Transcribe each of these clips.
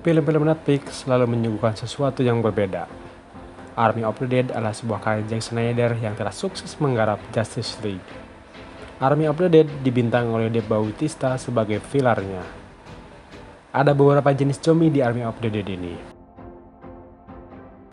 Film-film Netflix selalu menyuguhkan sesuatu yang berbeda. Army of the Dead adalah sebuah karya Zack Snyder yang telah sukses menggarap Justice League. Army of the Dead dibintang oleh Dave Bautista sebagai fillernya. Ada beberapa jenis zombie di Army of the Dead ini.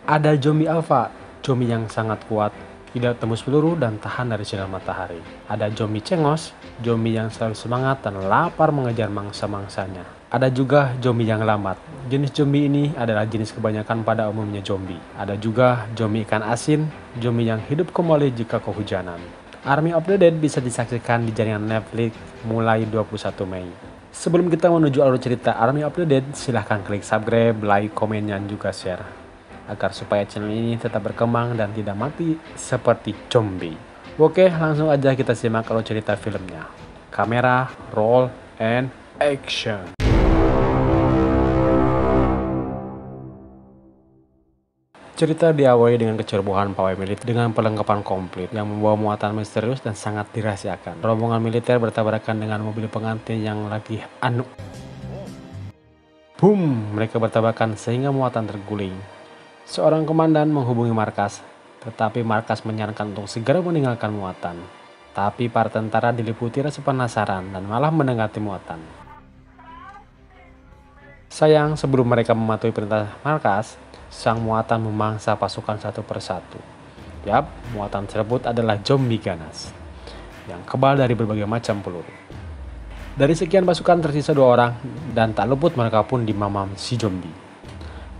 Ada zombie alpha, zombie yang sangat kuat, tidak tembus peluru dan tahan dari sinar matahari. Ada zombie cengos, zombie yang selalu semangat dan lapar mengejar mangsa-mangsanya. Ada juga zombie yang lambat. Jenis zombie ini adalah jenis kebanyakan pada umumnya zombie. Ada juga zombie ikan asin, zombie yang hidup kembali jika kehujanan. Army of the Dead bisa disaksikan di jaringan Netflix mulai 21 Mei. Sebelum kita menuju alur cerita Army of the Dead, silahkan klik subscribe, like, komen, dan juga share. Agar supaya channel ini tetap berkembang dan tidak mati seperti zombie. Oke, langsung aja kita simak alur cerita filmnya. Kamera, roll, and action. Cerita diawali dengan kecerobohan pawai militer dengan perlengkapan komplit yang membawa muatan misterius dan sangat dirahasiakan. Rombongan militer bertabrakan dengan mobil pengantin yang lagi anu. Boom! Mereka bertabrakan sehingga muatan terguling. Seorang komandan menghubungi markas, tetapi markas menyarankan untuk segera meninggalkan muatan. Tapi para tentara diliputi rasa penasaran dan malah mendekati muatan. Sayang, sebelum mereka mematuhi perintah markas, sang muatan memangsa pasukan satu persatu. Yap, muatan tersebut adalah zombie ganas yang kebal dari berbagai macam peluru. Dari sekian pasukan tersisa dua orang dan tak luput mereka pun dimamam si zombie.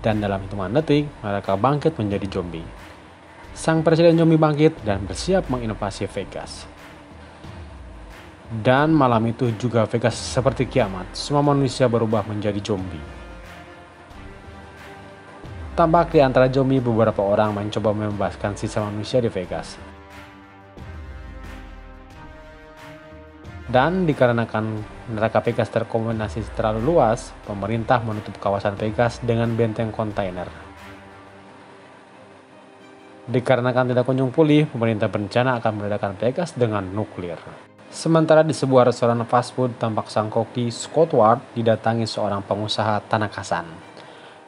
Dan dalam hitungan detik mereka bangkit menjadi zombie. Sang presiden zombie bangkit dan bersiap menginovasi Vegas. Dan malam itu juga Vegas seperti kiamat, semua manusia berubah menjadi zombie. Tampak di antara zombie beberapa orang mencoba membebaskan sisa manusia di Vegas. Dan dikarenakan neraka Vegas terkombinasi terlalu luas, pemerintah menutup kawasan Vegas dengan benteng kontainer. Dikarenakan tidak kunjung pulih, pemerintah berencana akan meledakkan Vegas dengan nuklir. Sementara di sebuah restoran fast food, tampak sang koki Scott Ward didatangi seorang pengusaha tanah kasan.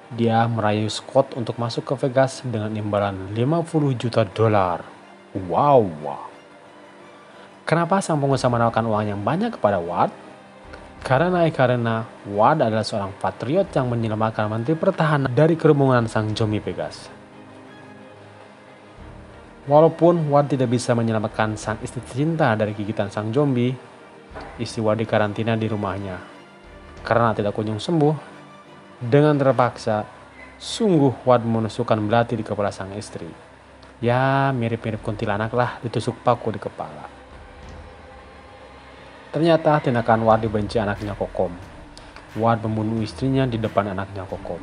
Dia merayu Scott untuk masuk ke Vegas dengan imbalan 50 juta dolar. Wow. Kenapa sang pengusaha menawarkan uang yang banyak kepada Ward? Karena karena Ward adalah seorang patriot yang menyelamatkan Menteri Pertahanan dari kerumunan sang zombie Vegas. Walaupun Ward tidak bisa menyelamatkan sang istri cinta dari gigitan sang zombie, istri Ward dikarantina di rumahnya. Karena tidak kunjung sembuh, dengan terpaksa, sungguh Wad menusukkan belati di kepala sang istri. Ya, mirip-mirip kuntilanak lah ditusuk paku di kepala. Ternyata tindakan Wad dibenci anaknya Kokom. Wad membunuh istrinya di depan anaknya Kokom.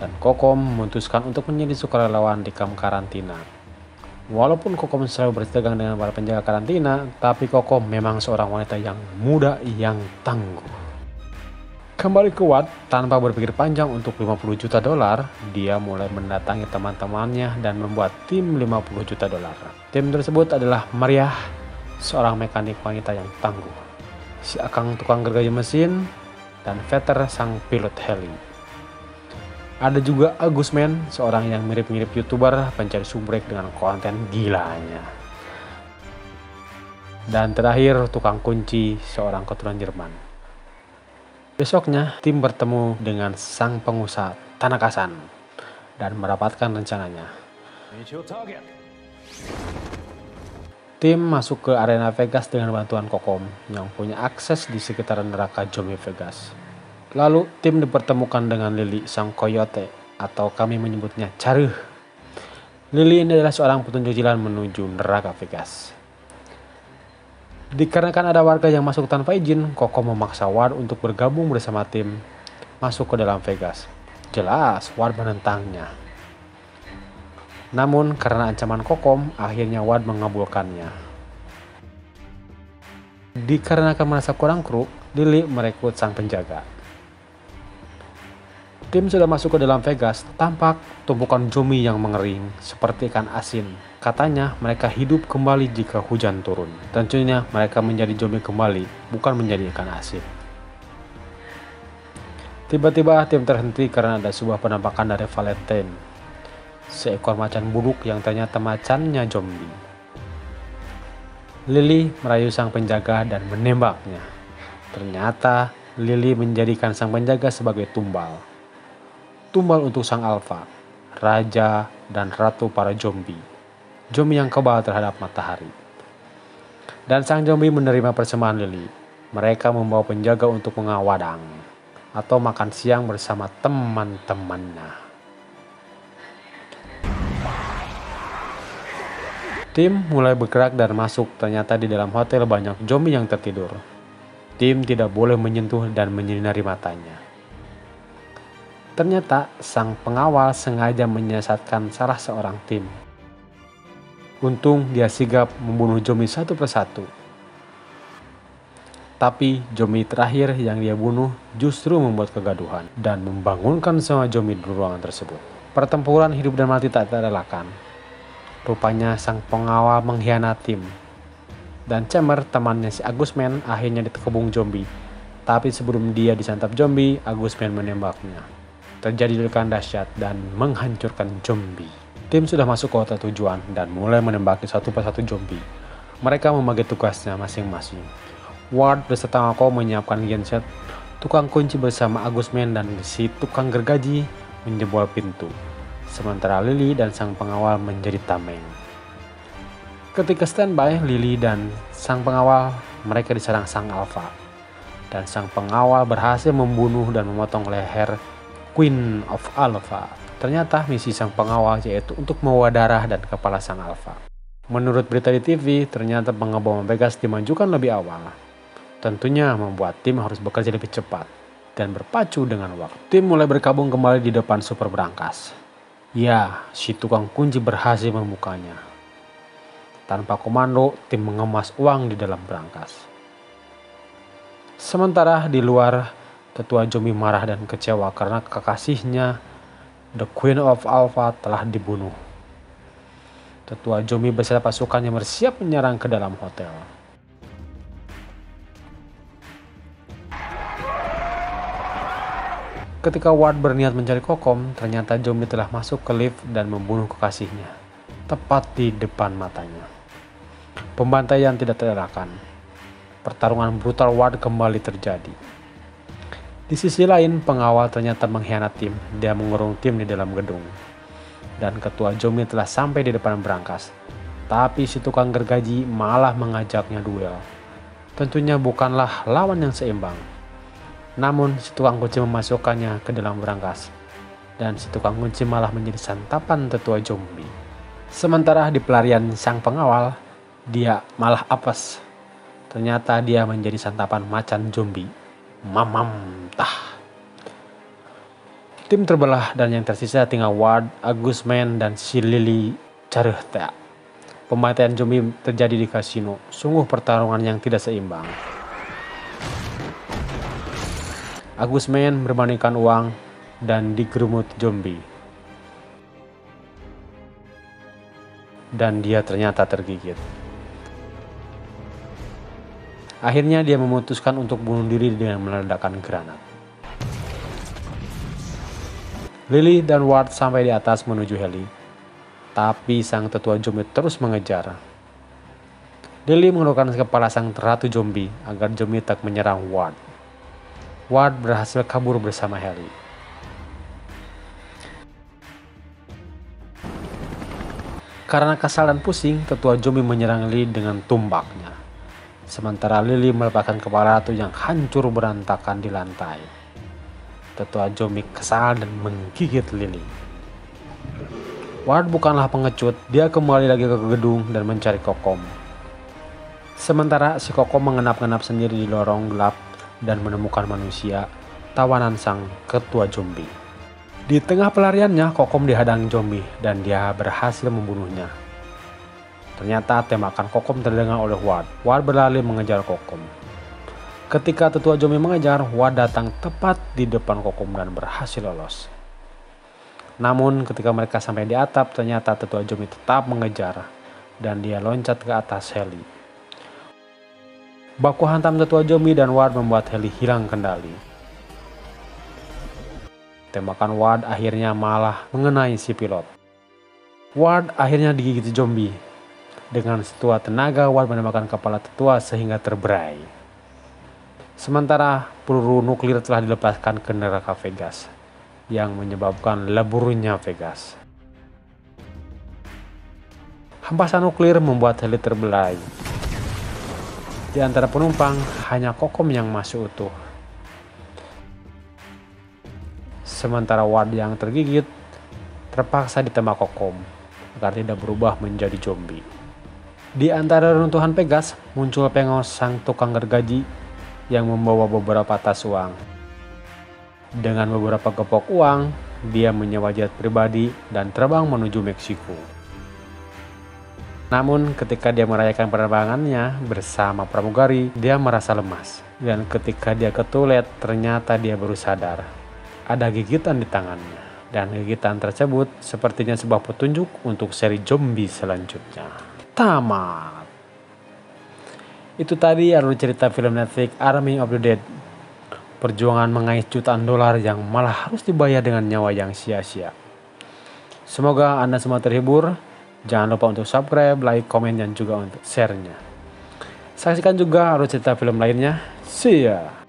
Dan Kokom memutuskan untuk menjadi sukarelawan di kamp karantina. Walaupun Kokom selalu bertegang dengan para penjaga karantina, tapi Kokom memang seorang wanita yang muda yang tangguh. Kembali ke Watt, tanpa berpikir panjang untuk 50 juta dolar, dia mulai mendatangi teman-temannya dan membuat tim 50 juta dolar. Tim tersebut adalah Maria, seorang mekanik wanita yang tangguh, si Akang tukang gergaji mesin, dan Veter sang pilot heli. Ada juga Agusman, seorang yang mirip-mirip youtuber pencari subrek dengan konten gilanya. Dan terakhir tukang kunci seorang keturunan Jerman. Besoknya, tim bertemu dengan sang pengusaha Tanakasan dan merapatkan rencananya. Tim masuk ke arena Vegas dengan bantuan Kokom yang punya akses di sekitaran neraka Jomi Vegas. Lalu tim dipertemukan dengan Lily sang coyote atau kami menyebutnya Caruh. Lily ini adalah seorang petunjuk jalan menuju neraka Vegas. Dikarenakan ada warga yang masuk tanpa izin, Koko memaksa Ward untuk bergabung bersama tim masuk ke dalam Vegas. Jelas, Ward menentangnya. Namun karena ancaman Kokom, akhirnya Ward mengabulkannya. Dikarenakan merasa kurang kru, Lily merekrut sang penjaga. Tim sudah masuk ke dalam Vegas, tampak tumpukan zombie yang mengering seperti ikan asin. Katanya mereka hidup kembali jika hujan turun. Tentunya mereka menjadi zombie kembali, bukan menjadi ikan asin. Tiba-tiba tim terhenti karena ada sebuah penampakan dari Valentine, seekor macan buruk yang ternyata macannya zombie. Lily merayu sang penjaga dan menembaknya. Ternyata Lily menjadikan sang penjaga sebagai tumbal. Tumbal untuk sang alfa, raja dan ratu para zombie. Zombie yang kebal terhadap matahari. Dan sang zombie menerima persembahan Lily. Mereka membawa penjaga untuk mengawadang atau makan siang bersama teman-temannya. Tim mulai bergerak dan masuk, ternyata di dalam hotel banyak zombie yang tertidur. Tim tidak boleh menyentuh dan menyinari matanya. Ternyata sang pengawal sengaja menyesatkan salah seorang tim. Untung dia sigap membunuh zombie satu persatu tapi zombie terakhir yang dia bunuh justru membuat kegaduhan dan membangunkan semua zombie di ruangan tersebut. Pertempuran hidup dan mati tak terelakkan. Rupanya sang pengawal mengkhianati tim. Dan Chamber, temannya si Agusman, akhirnya ditekebung zombie. Tapi sebelum dia disantap zombie, Agusman menembaknya. Terjadi ledakan dahsyat dan menghancurkan zombie. Tim sudah masuk ke hotel tujuan dan mulai menembaki satu persatu zombie. Mereka membagi tugasnya masing-masing. Ward beserta Mako menyiapkan genset. Tukang kunci bersama Agusman dan si tukang gergaji menjebol pintu. Sementara Lily dan sang pengawal menjadi tameng. Ketika standby, Lily dan sang pengawal mereka diserang sang Alpha. Dan sang pengawal berhasil membunuh dan memotong leher Queen of Alpha. Ternyata misi sang pengawal yaitu untuk membawa darah dan kepala sang Alpha. Menurut berita di TV, ternyata pengeboman Vegas dimajukan lebih awal tentunya membuat tim harus bekerja lebih cepat dan berpacu dengan waktu. Tim mulai berkabung kembali di depan super berangkas. Ya, si tukang kunci berhasil membukanya. Tanpa komando, tim mengemas uang di dalam berangkas. Sementara di luar, tetua Jomi marah dan kecewa karena kekasihnya, The Queen of Alpha, telah dibunuh. Tetua Jomi beserta pasukannya bersiap menyerang ke dalam hotel. Ketika Ward berniat mencari Kokom, ternyata zombie telah masuk ke lift dan membunuh kekasihnya, tepat di depan matanya. Pembantaian tidak terelakkan. Pertarungan brutal Ward kembali terjadi. Di sisi lain, pengawal ternyata mengkhianat tim. Dia mengurung tim di dalam gedung. Dan ketua zombie telah sampai di depan berangkas. Tapi si tukang gergaji malah mengajaknya duel. Tentunya bukanlah lawan yang seimbang namun si tukang kunci memasukkannya ke dalam berangkas dan si tukang kunci malah menjadi santapan tetua zombie. Sementara di pelarian sang pengawal, dia malah apes. Ternyata dia menjadi santapan macan zombie. Mamam tah. Tim terbelah dan yang tersisa tinggal Ward, Agusman, dan si Lily Charehta. Pematian zombie terjadi di kasino. Sungguh pertarungan yang tidak seimbang. Agus Men berbandingkan uang dan digerumut zombie. Dan dia ternyata tergigit. Akhirnya dia memutuskan untuk bunuh diri dengan meledakkan granat. Lily dan Ward sampai di atas menuju heli. Tapi sang tetua zombie terus mengejar. Lily mengeluarkan kepala sang ratu zombie agar zombie tak menyerang Ward. Ward berhasil kabur bersama Harry. Karena kesal dan pusing, tetua Jomi menyerang Lily dengan tumbaknya. Sementara Lily melepaskan kepala ratu yang hancur berantakan di lantai. Tetua Jomi kesal dan menggigit Lily. Ward bukanlah pengecut, dia kembali lagi ke gedung dan mencari Kokom. Sementara si Kokom mengenap-ngenap sendiri di lorong gelap dan menemukan manusia, tawanan sang ketua zombie. Di tengah pelariannya, Kokom dihadang zombie dan dia berhasil membunuhnya. Ternyata tembakan Kokom terdengar oleh Ward. Ward berlari mengejar Kokom. Ketika tetua zombie mengejar, Ward datang tepat di depan Kokom dan berhasil lolos. Namun ketika mereka sampai di atap, ternyata tetua zombie tetap mengejar dan dia loncat ke atas heli. Baku hantam tetua zombie dan Ward membuat heli hilang kendali. Tembakan Ward akhirnya malah mengenai si pilot. Ward akhirnya digigit zombie. Dengan setua tenaga, Ward menembakkan kepala tetua sehingga terberai. Sementara peluru nuklir telah dilepaskan ke neraka Vegas yang menyebabkan leburnya Vegas. Hempasan nuklir membuat heli terbelai. Di antara penumpang, hanya Kokom yang masih utuh. Sementara Ward yang tergigit terpaksa ditembak Kokom agar tidak berubah menjadi zombie. Di antara runtuhan Pegas, muncul Pengos sang tukang gergaji yang membawa beberapa tas uang. Dengan beberapa gepok uang, dia menyewa jet pribadi dan terbang menuju Meksiko. Namun ketika dia merayakan penerbangannya bersama pramugari, dia merasa lemas. Dan ketika dia ke toilet, ternyata dia baru sadar. Ada gigitan di tangannya. Dan gigitan tersebut sepertinya sebuah petunjuk untuk seri zombie selanjutnya. Tamat. Itu tadi alur cerita film Netflix Army of the Dead. Perjuangan mengais jutaan dolar yang malah harus dibayar dengan nyawa yang sia-sia. Semoga Anda semua terhibur. Jangan lupa untuk subscribe, like, komen, dan juga untuk share-nya. Saksikan juga alur cerita film lainnya. See ya!